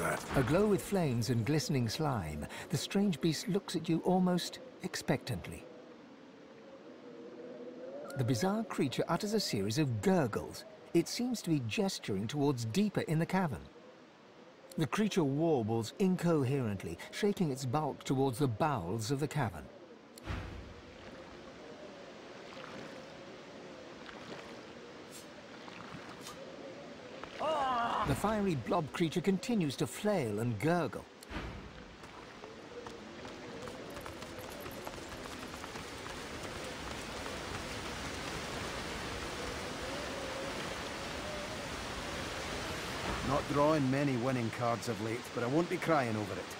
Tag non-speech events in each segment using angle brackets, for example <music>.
that? Aglow with flames and glistening slime, the strange beast looks at you almost expectantly. The bizarre creature utters a series of gurgles. It seems to be gesturing towards deeper in the cavern. The creature warbles incoherently, shaking its bulk towards the bowels of the cavern. The fiery blob creature continues to flail and gurgle. Not drawing many winning cards of late, but I won't be crying over it.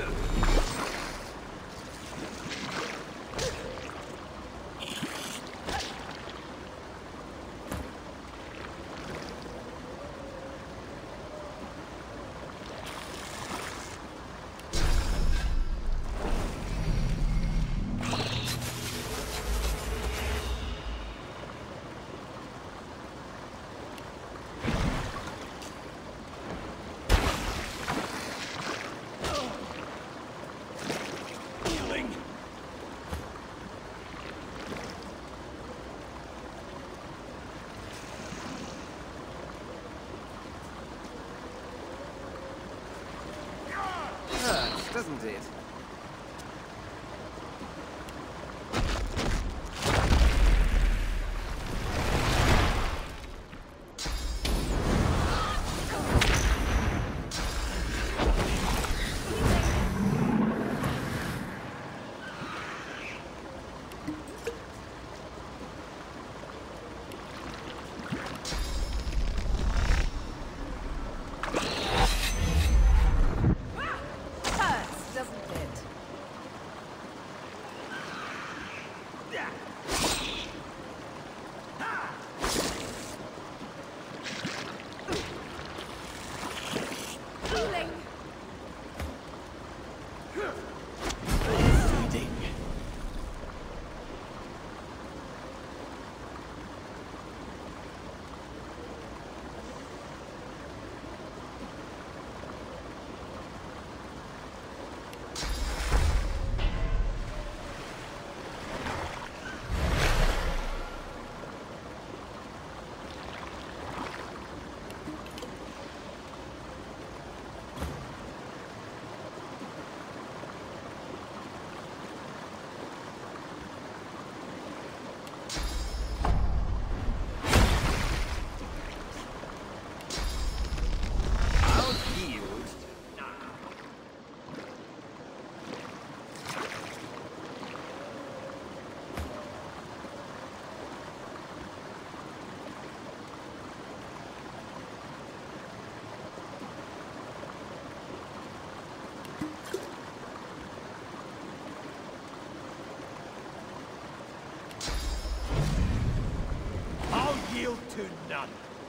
Yeah.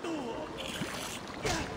Ugh.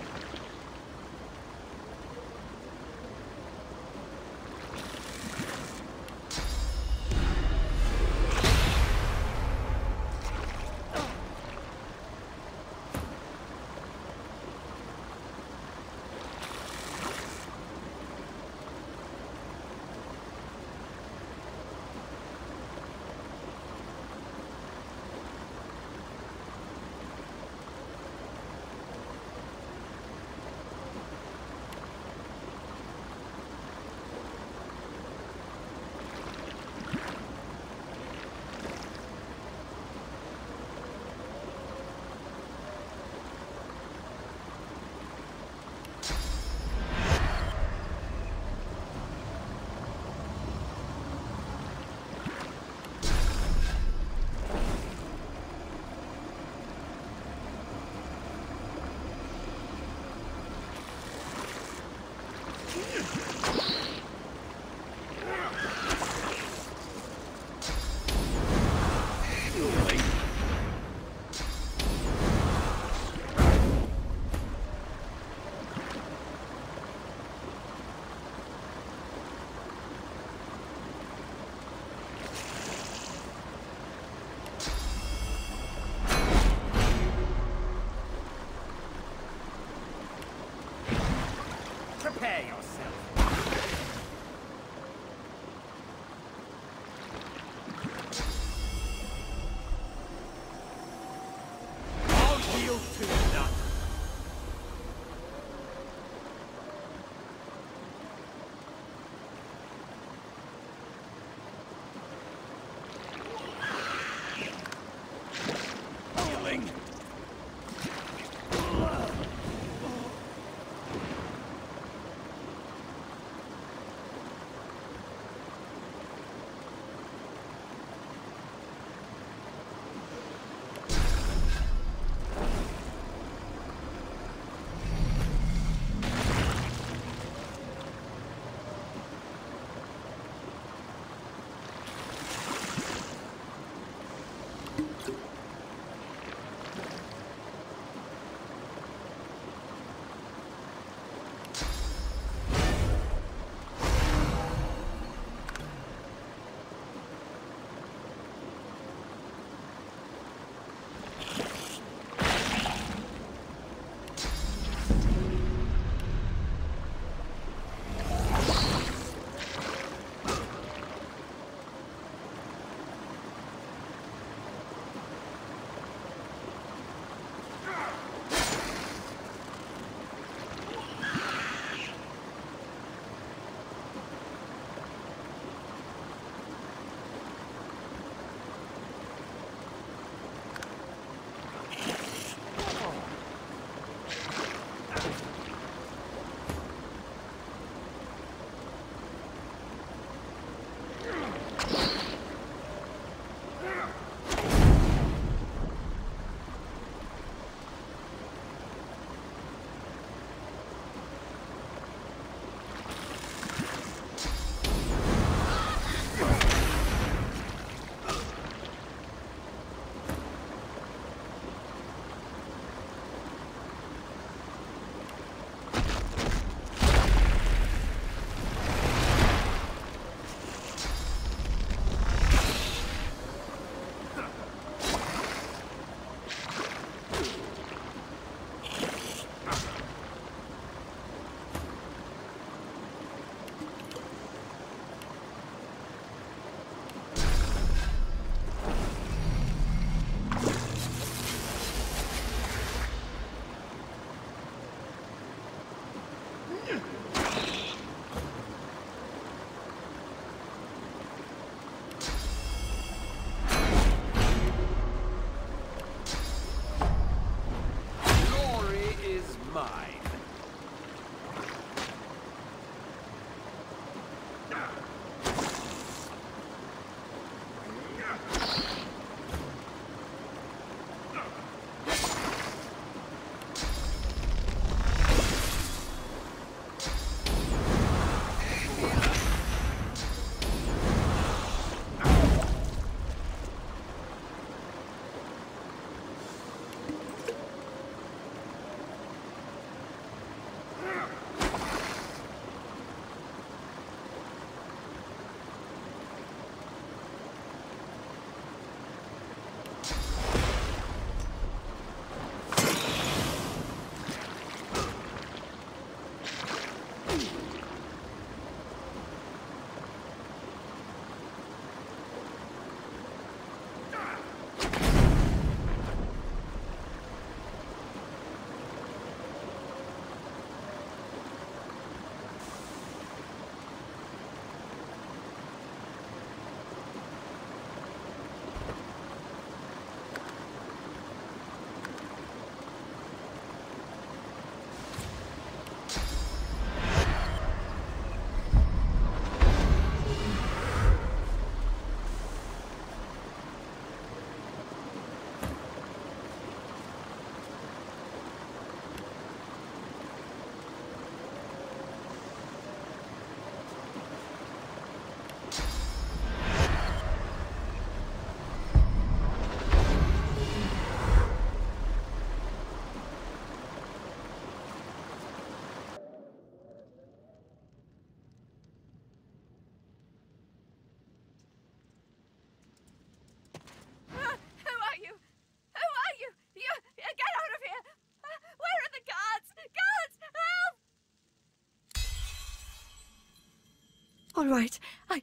All right. I.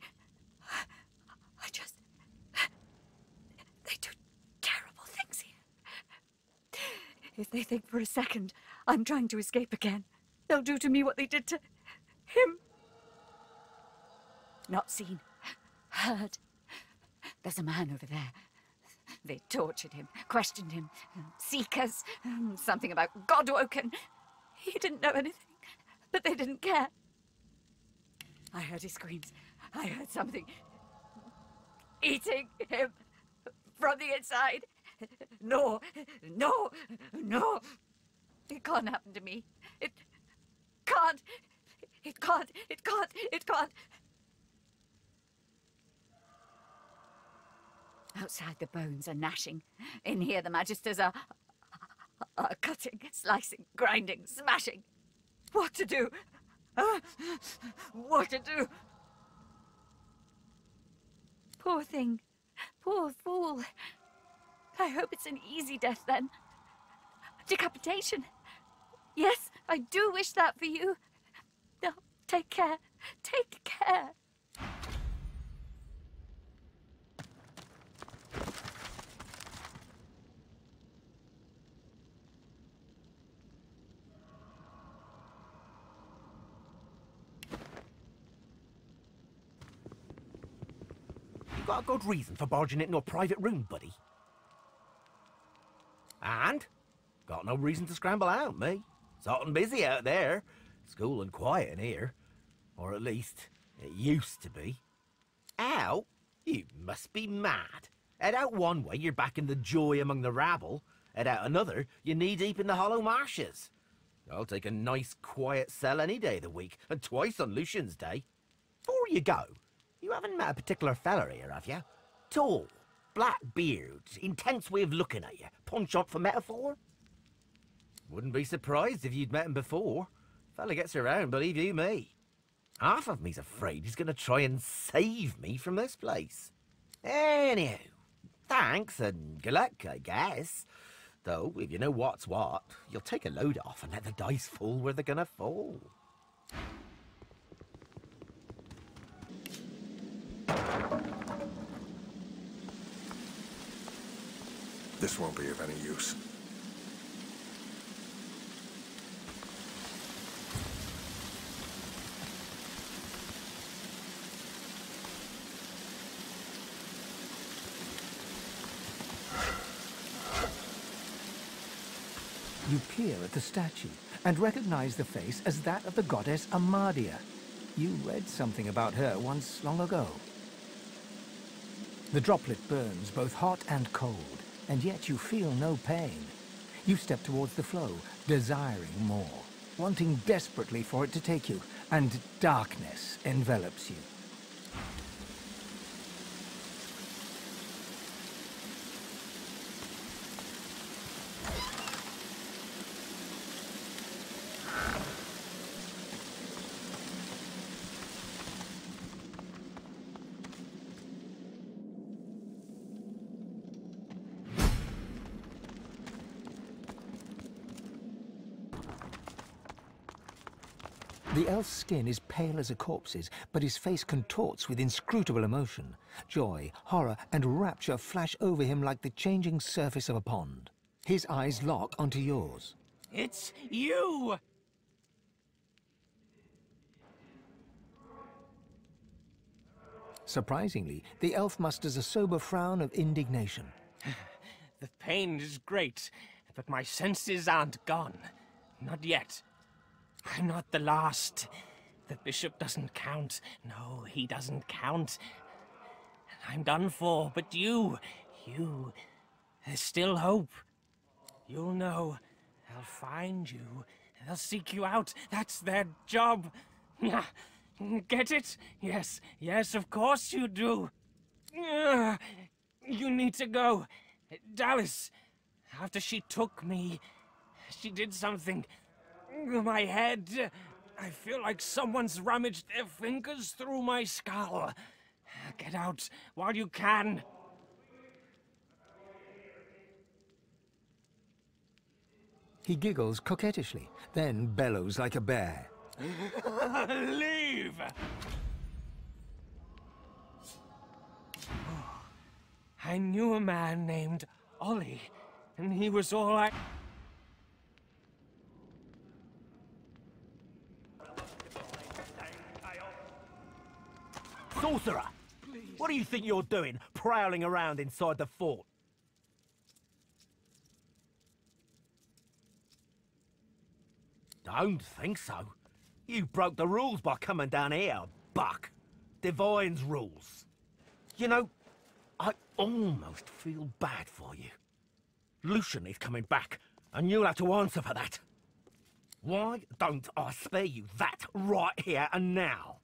I just. They do terrible things here. If they think for a second I'm trying to escape again, they'll do to me what they did to him. Not seen, heard. There's a man over there. They tortured him, questioned him. Seekers, something about Godwoken. He didn't know anything, but they didn't care. I heard his screams. I heard something eating him from the inside. No, no, no. It can't happen to me. It can't. It can't. It can't. It can't. Outside, the bones are gnashing. In here, the magisters are, are cutting, slicing, grinding, smashing. What to do? What to do? Poor thing. Poor fool. I hope it's an easy death then. Decapitation. Yes, I do wish that for you. No, take care. Take care. Got a good reason for barging into a private room, buddy? And? Got no reason to scramble out, me. And busy out there. It's cool and quiet in here. Or at least, it used to be. Out? You must be mad. Head out one way, you're back in the joy among the rabble. Head out another, you're knee-deep in the hollow marshes. I'll take a nice, quiet cell any day of the week, and twice on Lucian's Day. Before you go, haven't met a particular fella here, have you? Tall, black beard, intense way of looking at you. Punch for metaphor? Wouldn't be surprised if you'd met him before. Fella gets around, believe you me. Half of me's afraid he's gonna try and save me from this place. Anyhow, thanks and good luck, I guess. Though, if you know what's what, you'll take a load off and let the dice fall where they're gonna fall. This won't be of any use. You peer at the statue and recognize the face as that of the goddess Amadia. You read something about her once long ago. The droplet burns both hot and cold, and yet you feel no pain. You step towards the flow, desiring more, wanting desperately for it to take you, and darkness envelops you. The elf's skin is pale as a corpse's, but his face contorts with inscrutable emotion. Joy, horror, and rapture flash over him like the changing surface of a pond. His eyes lock onto yours. It's you! Surprisingly, the elf musters a sober frown of indignation. <sighs> The pain is great, but my senses aren't gone. Not yet. I'm not the last. The bishop doesn't count. No, he doesn't count. I'm done for, but you, you, there's still hope. You'll know. They'll find you. They'll seek you out. That's their job. <laughs> Get it? Yes, yes, of course you do. <sighs> You need to go. Dallas, after she took me, she did something. My head. I feel like someone's rummaged their fingers through my skull. Get out while you can. He giggles coquettishly, then bellows like a bear. <laughs> Leave! I knew a man named Ollie, and he was all I... Sorcerer! What do you think you're doing, prowling around inside the fort? Don't think so. You broke the rules by coming down here, Buck. Divine's rules. You know, I almost feel bad for you. Lucian is coming back, and you'll have to answer for that. Why don't I spare you that right here and now?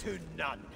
To none.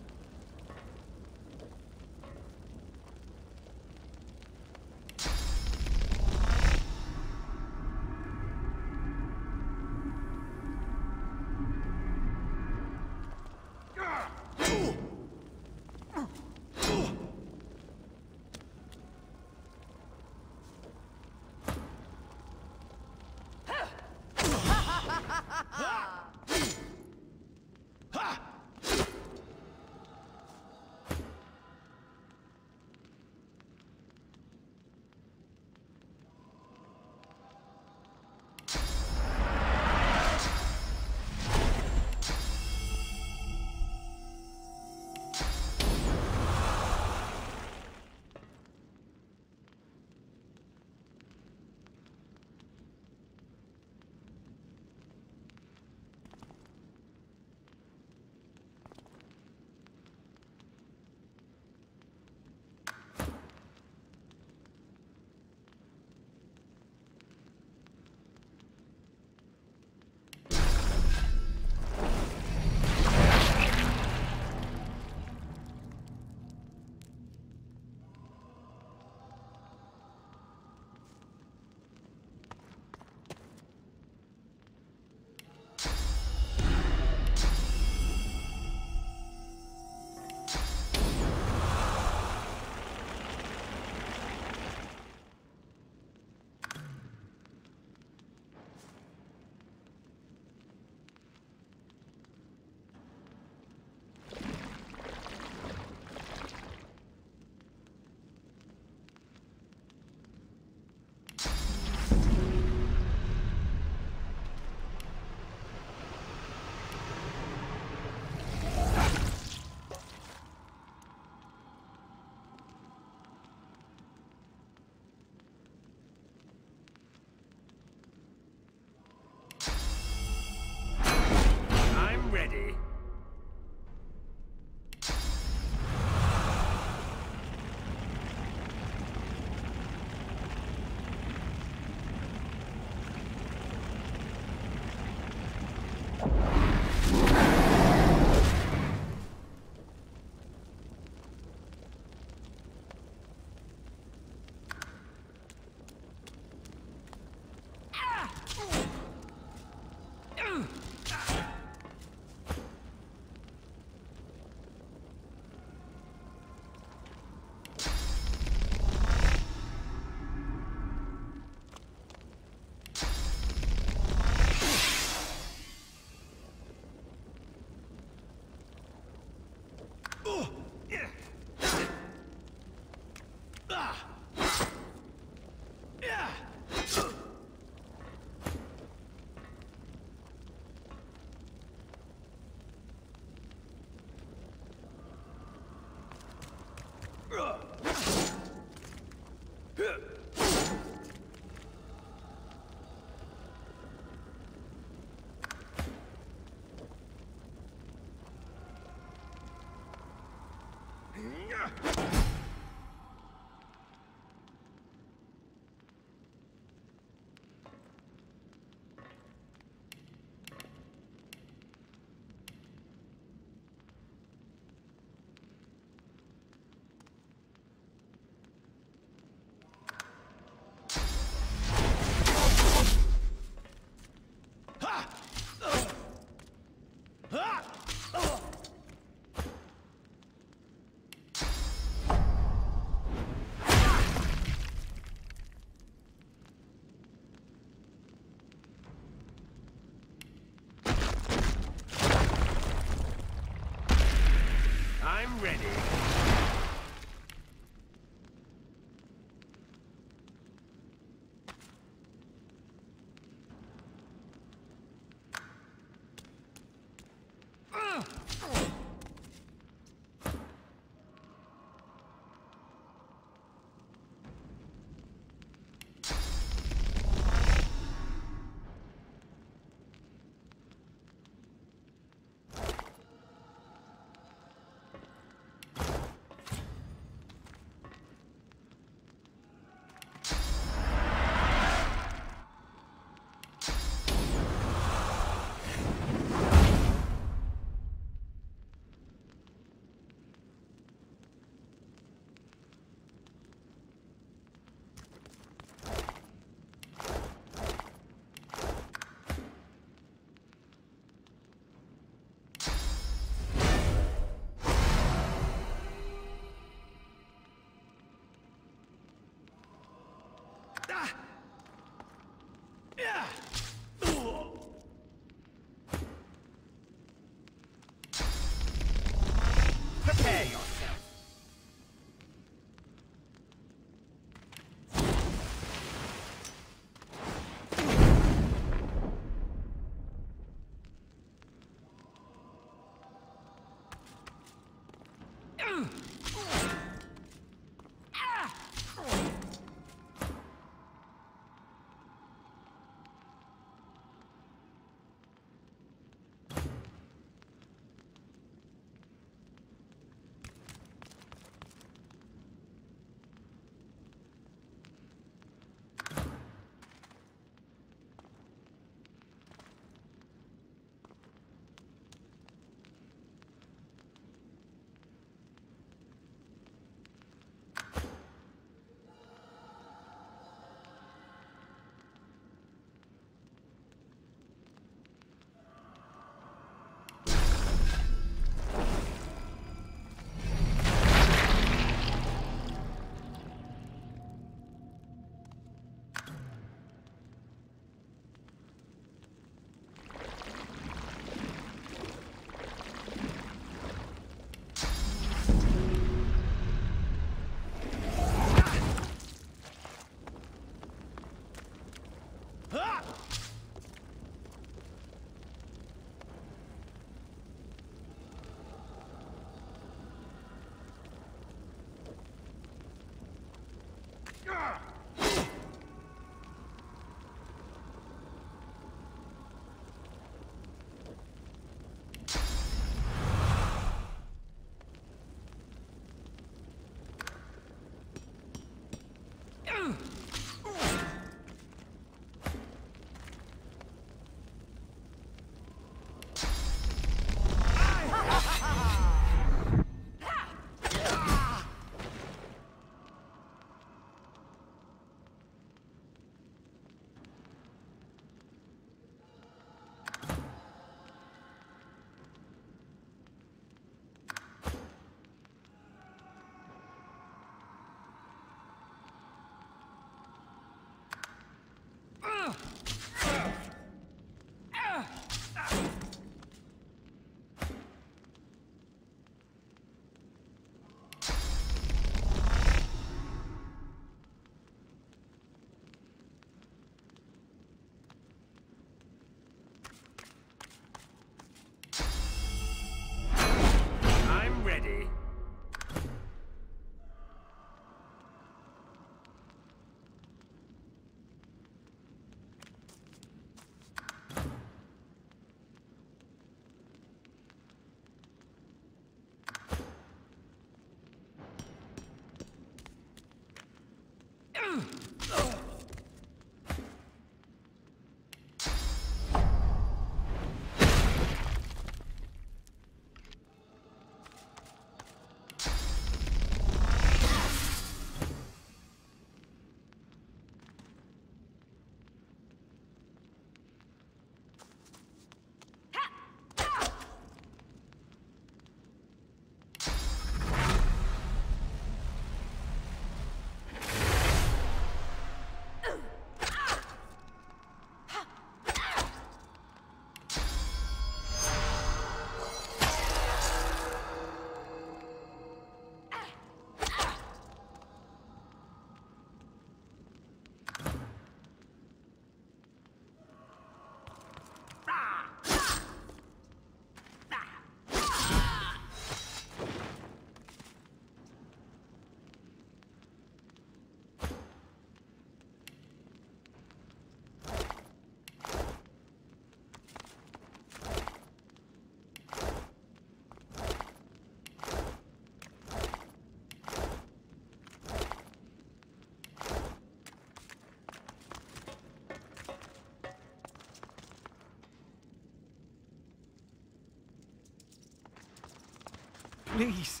Please.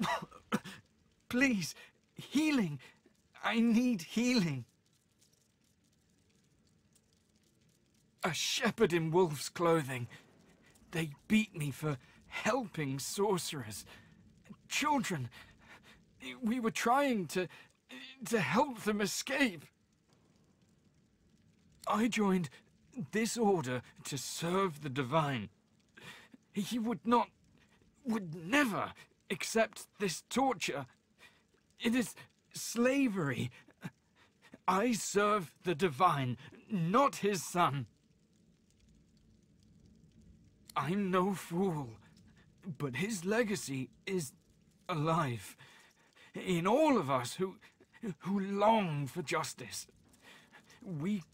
<coughs> Please. Healing. I need healing. A shepherd in wolf's clothing. They beat me for helping sorcerers. Children. We were trying to... to help them escape. I joined this order to serve the divine. He would not, would never accept this torture. It is slavery. I serve the divine, not his son. I'm no fool, but his legacy is alive in all of us who, who long for justice. We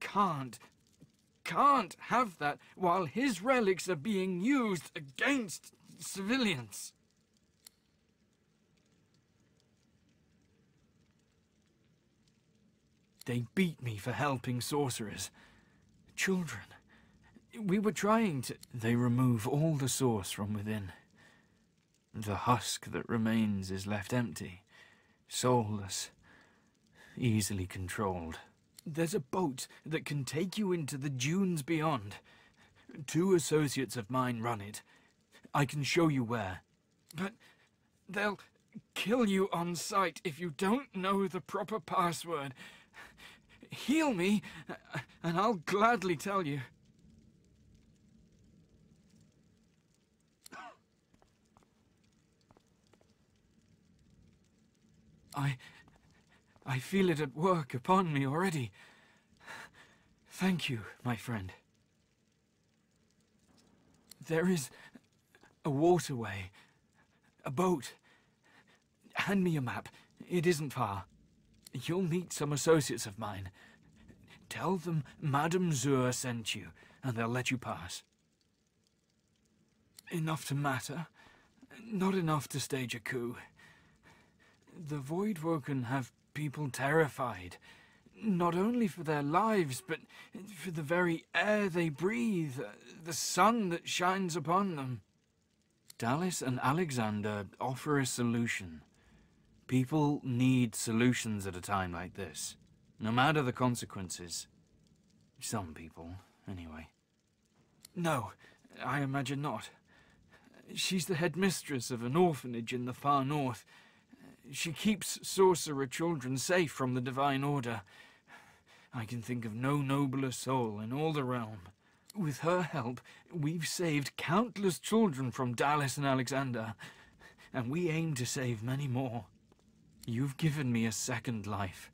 can't, can't have that while his relics are being used against civilians. They beat me for helping sorcerers. Children. We were trying to... They remove all the source from within. The husk that remains is left empty, soulless, easily controlled. There's a boat that can take you into the dunes beyond. Two associates of mine run it. I can show you where. But they'll kill you on sight if you don't know the proper password. Heal me, and I'll gladly tell you. I... I feel it at work upon me already. Thank you, my friend. There is a waterway, a boat. Hand me a map. It isn't far. You'll meet some associates of mine. Tell them Madame Zur sent you, and they'll let you pass. Enough to matter, not enough to stage a coup. The Voidwoken have people terrified, not only for their lives, but for the very air they breathe, uh, the sun that shines upon them. Dallis and Alexander offer a solution. People need solutions at a time like this, no matter the consequences. Some people, anyway. No, I imagine not. She's the headmistress of an orphanage in the far north, she keeps sorcerer children safe from the Divine Order. I can think of no nobler soul in all the realm. With her help, we've saved countless children from Dallis and Alexander, and we aim to save many more. You've given me a second life.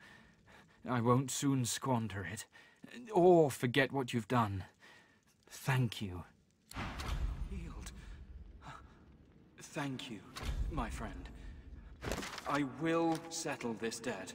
I won't soon squander it, or forget what you've done. Thank you. Healed. Thank you, my friend. I will settle this debt.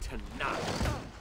tonight.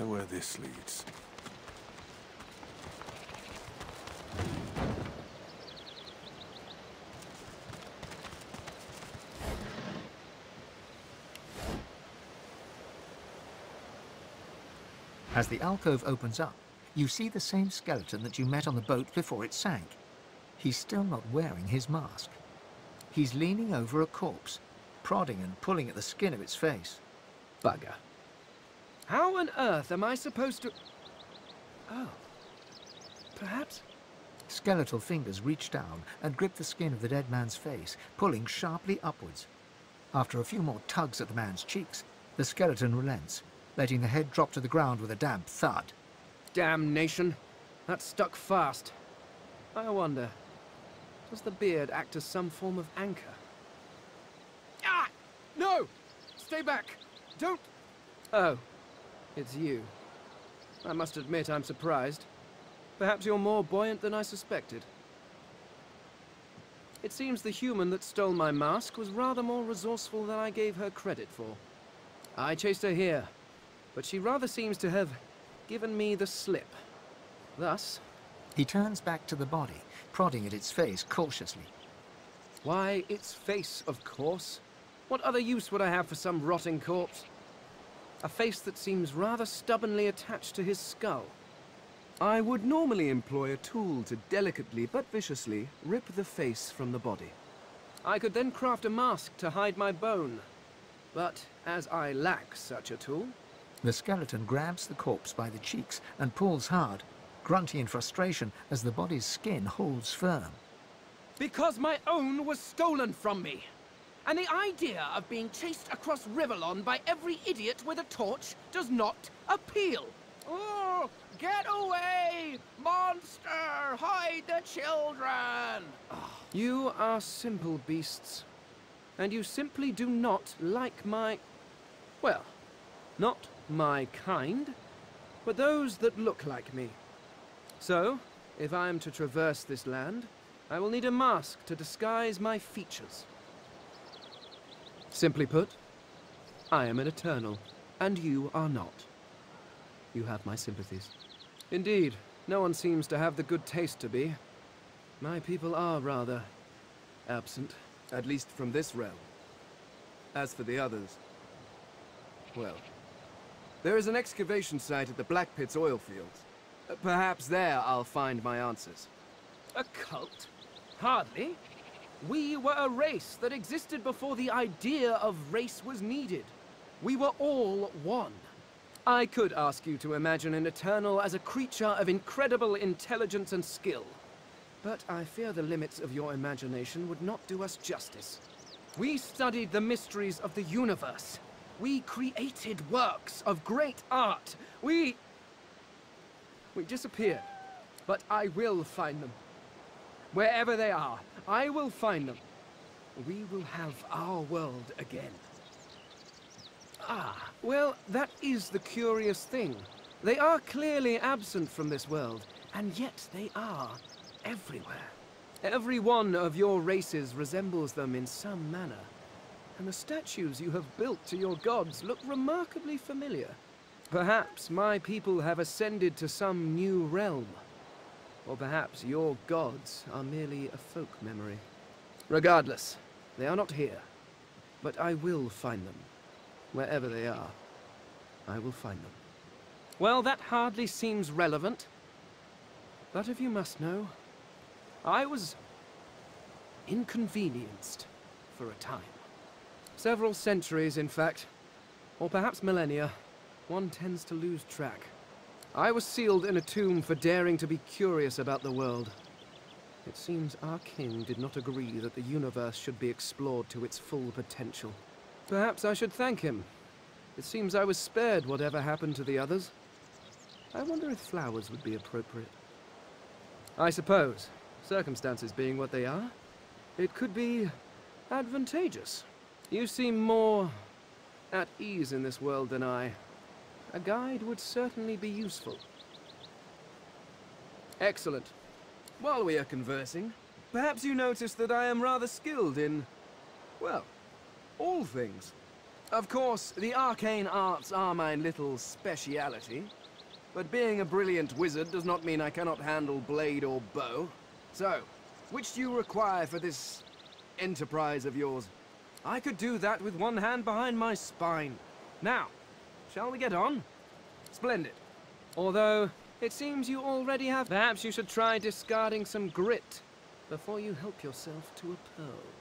Wonder where this leads. As the alcove opens up, you see the same skeleton that you met on the boat before it sank. He's still not wearing his mask. He's leaning over a corpse, prodding and pulling at the skin of its face. Bugger. How on earth am I supposed to... Oh. Perhaps... Skeletal fingers reach down and grip the skin of the dead man's face, pulling sharply upwards. After a few more tugs at the man's cheeks, the skeleton relents, letting the head drop to the ground with a damp thud. Damnation. That stuck fast. I wonder, does the beard act as some form of anchor? Ah! No! Stay back! Don't... Oh, it's you. I must admit I'm surprised. Perhaps you're more buoyant than I suspected. It seems the human that stole my mask was rather more resourceful than I gave her credit for. I chased her here, but she rather seems to have given me the slip. Thus... He turns back to the body, prodding at its face cautiously. Why, its face, of course. What other use would I have for some rotting corpse? A face that seems rather stubbornly attached to his skull. I would normally employ a tool to delicately but viciously rip the face from the body. I could then craft a mask to hide my bone. But as I lack such a tool... The skeleton grabs the corpse by the cheeks and pulls hard, grunting in frustration as the body's skin holds firm. Because my own was stolen from me! And the idea of being chased across Rivellon by every idiot with a torch does not appeal! Oh, get away! Monster! Hide the children! You are simple beasts. And you simply do not like my... Well, not my kind, but those that look like me. So, if I am to traverse this land, I will need a mask to disguise my features. Simply put, I am an Eternal, and you are not. You have my sympathies. Indeed, no one seems to have the good taste to be. My people are rather absent, at least from this realm. As for the others, well, there is an excavation site at the Black Pits oil fields. Perhaps there I'll find my answers. A cult? Hardly. We were a race that existed before the idea of race was needed. We were all one. I could ask you to imagine an Eternal as a creature of incredible intelligence and skill. But I fear the limits of your imagination would not do us justice. We studied the mysteries of the universe. We created works of great art. We... We disappeared. But I will find them. Wherever they are, I will find them. We will have our world again. Ah, well, that is the curious thing. They are clearly absent from this world, and yet they are everywhere. Every one of your races resembles them in some manner, and the statues you have built to your gods look remarkably familiar. Perhaps my people have ascended to some new realm. Or perhaps your gods are merely a folk memory. Regardless, they are not here. But I will find them. Wherever they are, I will find them. Well, that hardly seems relevant. But if you must know, I was inconvenienced for a time. Several centuries, in fact. Or perhaps millennia. One tends to lose track. I was sealed in a tomb for daring to be curious about the world. It seems our king did not agree that the universe should be explored to its full potential. Perhaps I should thank him. It seems I was spared whatever happened to the others. I wonder if flowers would be appropriate. I suppose, circumstances being what they are, it could be advantageous. You seem more at ease in this world than I. A guide would certainly be useful. Excellent. While we are conversing, perhaps you notice that I am rather skilled in, well, all things. Of course, the arcane arts are my little speciality, but being a brilliant wizard does not mean I cannot handle blade or bow. So, which do you require for this enterprise of yours? I could do that with one hand behind my spine. Now, shall we get on? Splendid. Although, it seems you already have... Perhaps you should try discarding some grit before you help yourself to a pearl.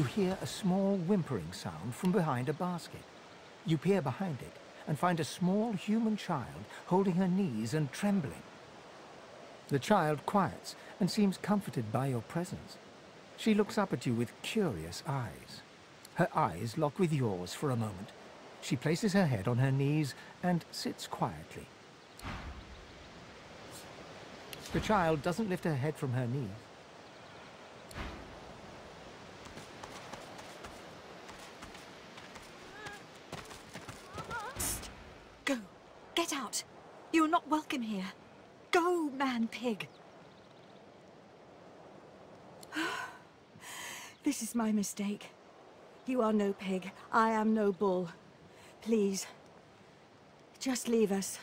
You hear a small whimpering sound from behind a basket. You peer behind it and find a small human child holding her knees and trembling. The child quiets and seems comforted by your presence. She looks up at you with curious eyes. Her eyes lock with yours for a moment. She places her head on her knees and sits quietly. The child doesn't lift her head from her knees. Go. Get out. You are not welcome here. Go, <gasps> This is my mistake. You are no pig. I am no bull. Please, just leave us.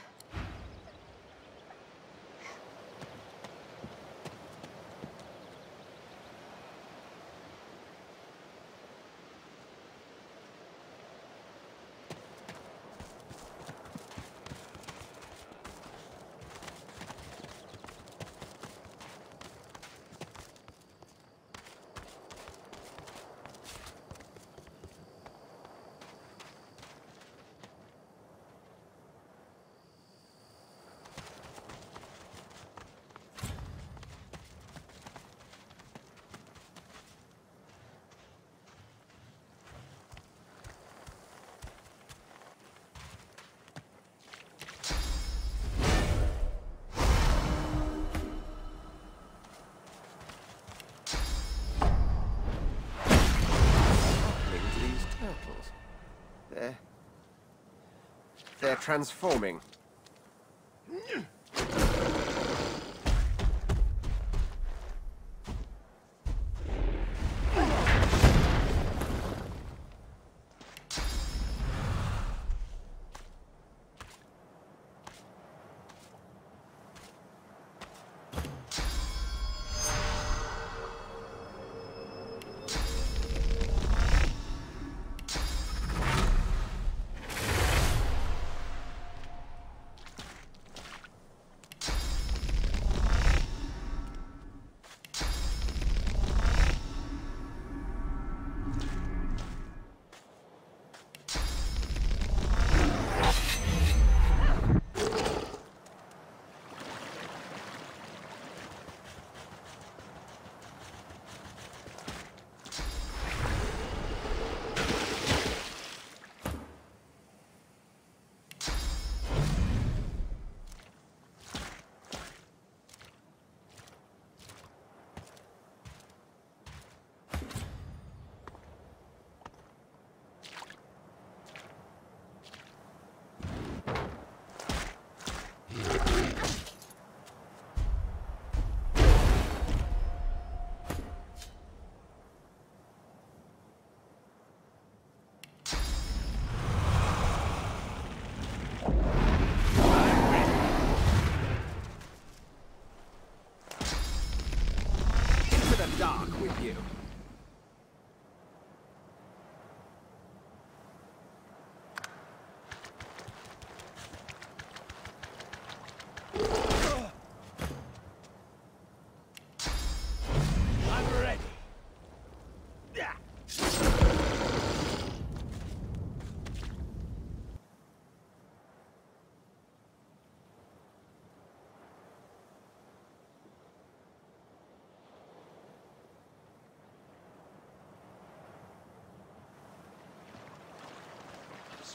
Transforming.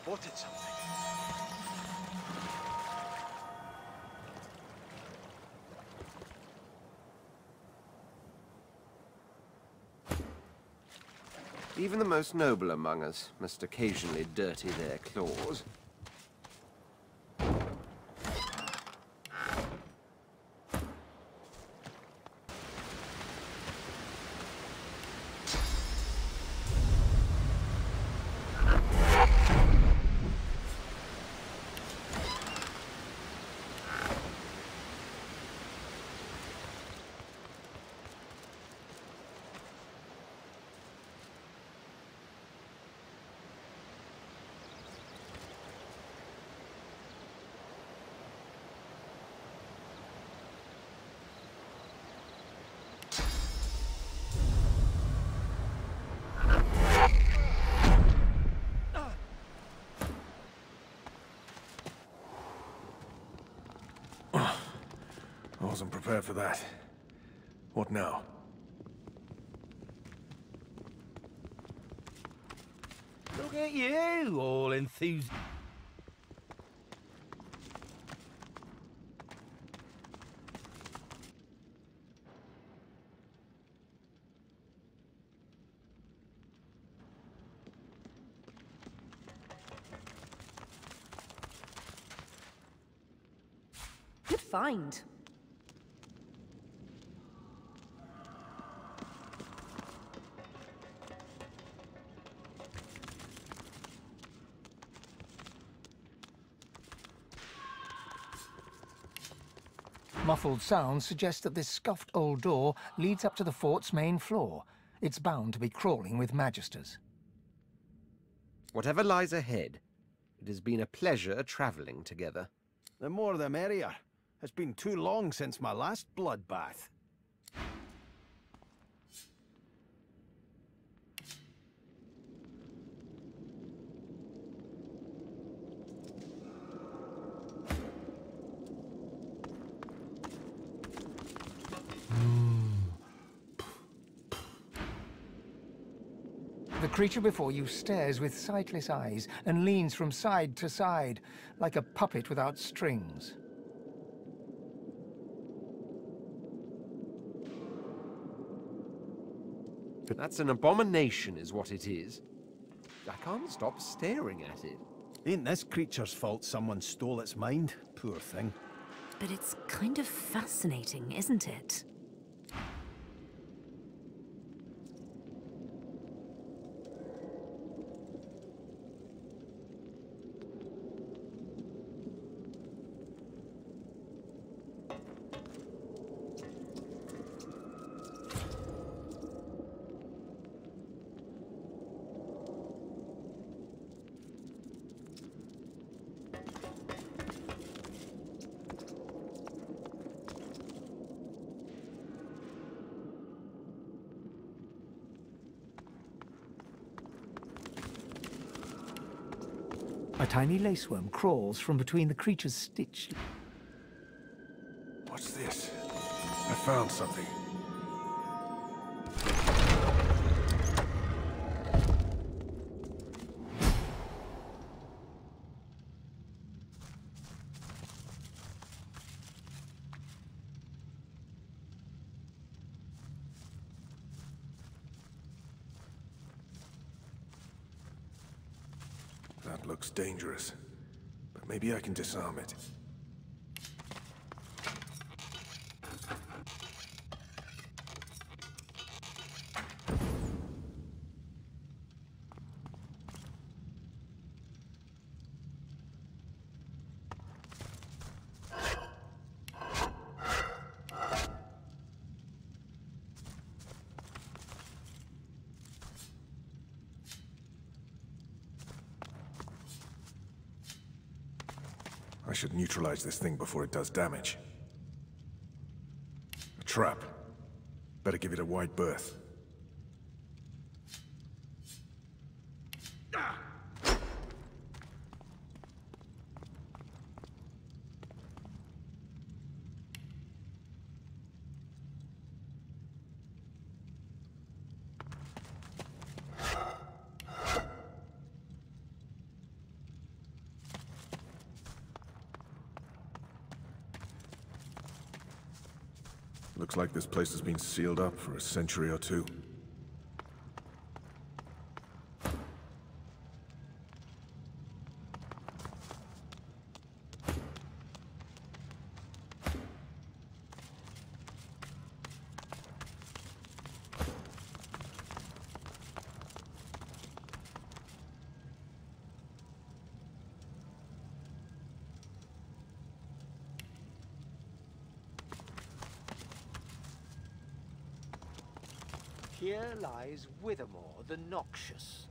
Spotted something. Even the most noble among us must occasionally dirty their claws. Wasn't prepared for that. What now? Look at you, all enthused. Good find. Muffled sounds suggest that this scuffed old door leads up to the fort's main floor. It's bound to be crawling with magisters. Whatever lies ahead, it has been a pleasure travelling together. The more the merrier. It's been too long since my last bloodbath. Creature before you stares with sightless eyes and leans from side to side, like a puppet without strings. That's an abomination is what it is. I can't stop staring at it. Ain't this creature's fault someone stole its mind? Poor thing. But it's kind of fascinating, isn't it? Tiny laceworm crawls from between the creature's stitched... What's this? I found something. Dangerous. But maybe I can disarm it. Should neutralize this thing before it does damage. A trap. Better give it a wide berth. Looks like this place has been sealed up for a century or two. Here lies Withermore the Noxious.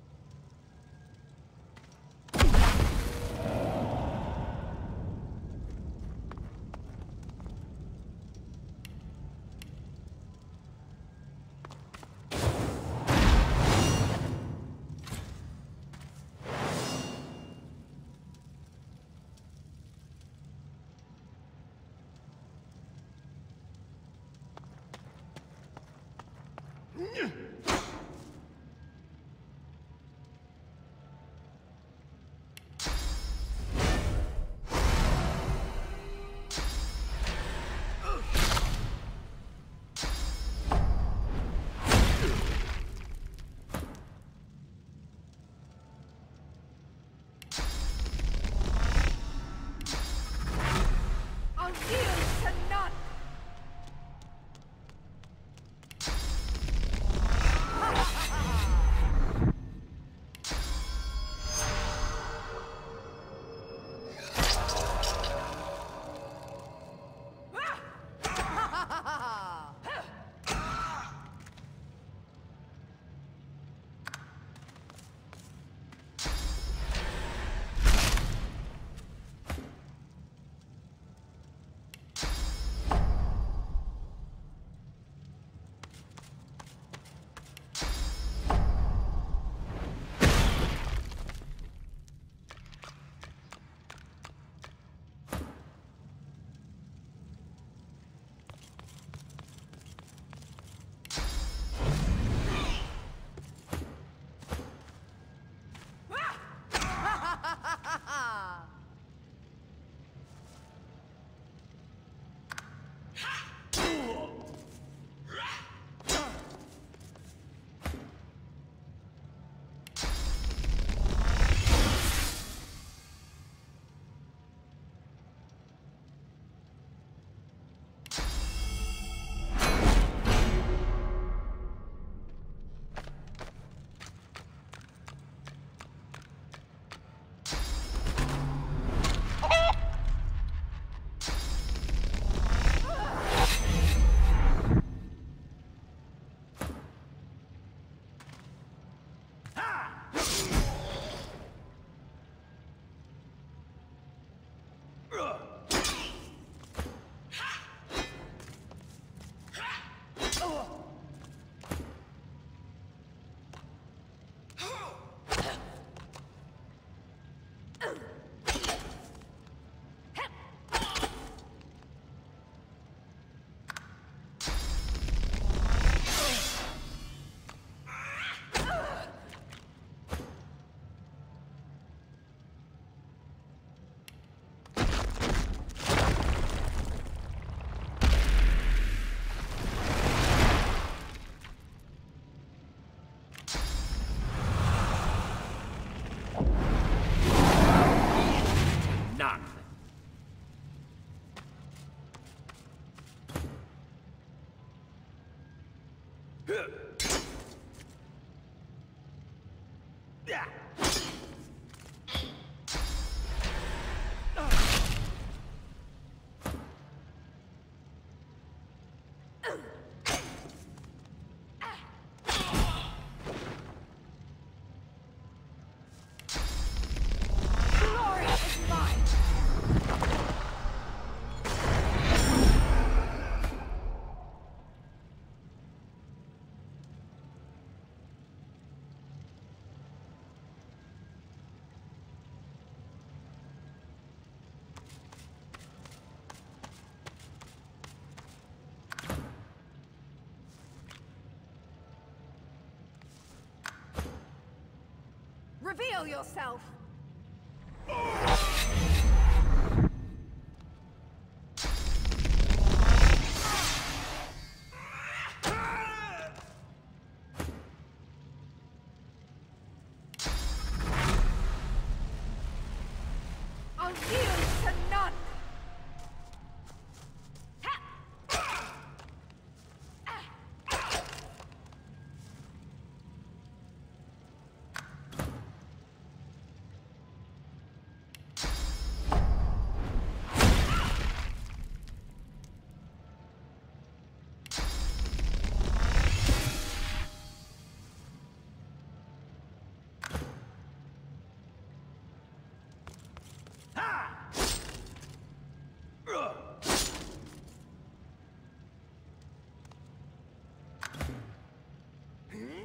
Reveal yourself!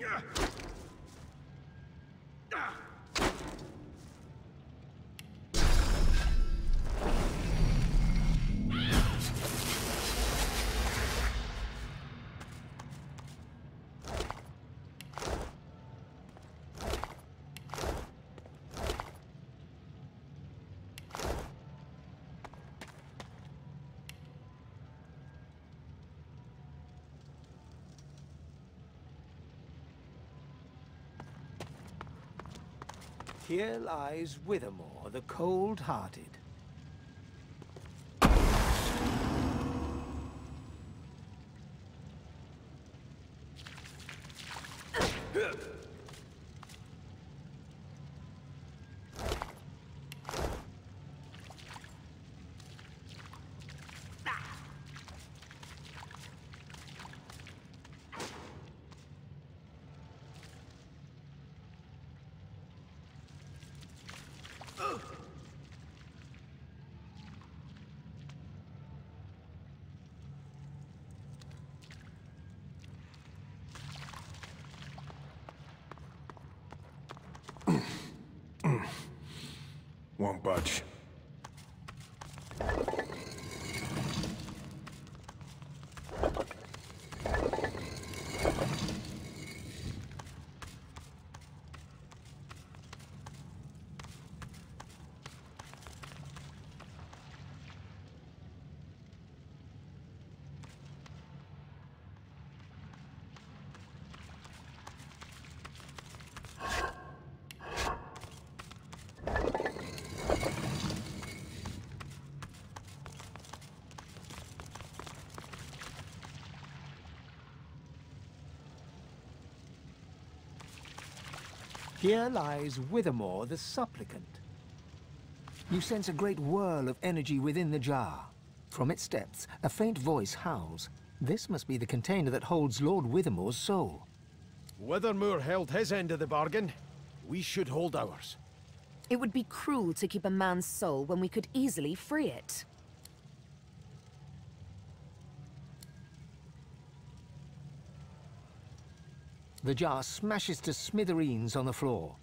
Yeah. Here lies Withermore, the cold-hearted. Won't Here lies Withermore the supplicant. You sense a great whirl of energy within the jar. From its depths, a faint voice howls. This must be the container that holds Lord Withermore's soul. Withermore held his end of the bargain. We should hold ours. It would be cruel to keep a man's soul when we could easily free it. The jar smashes to smithereens on the floor.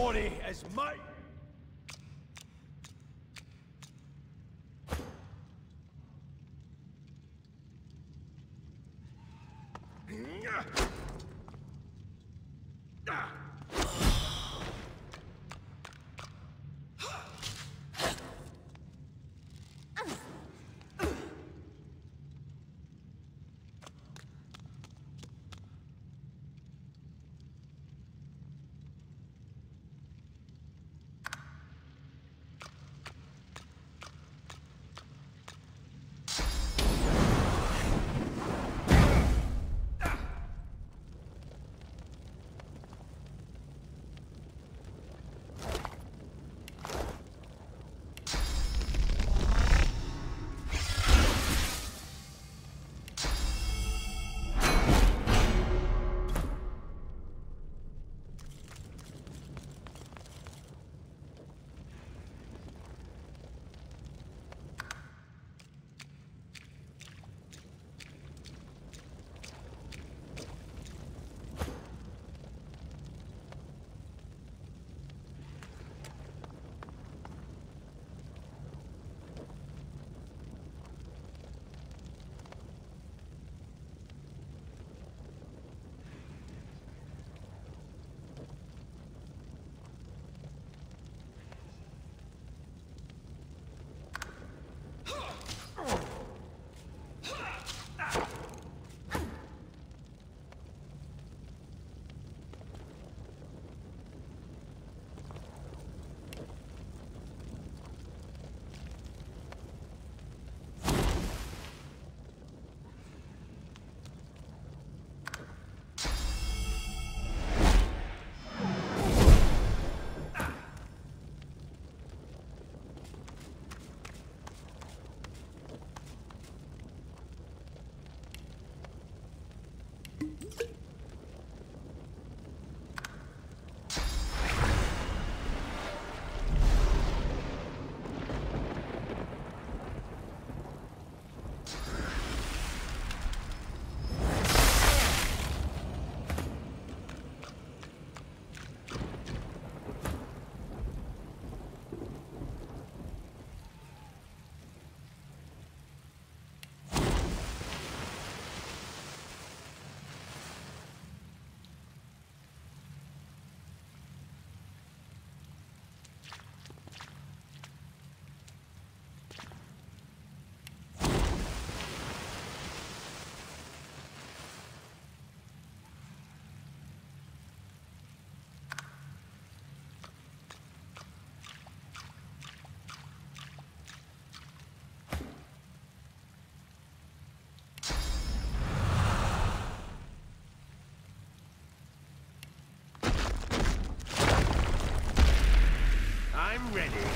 Glory is mine! Ready.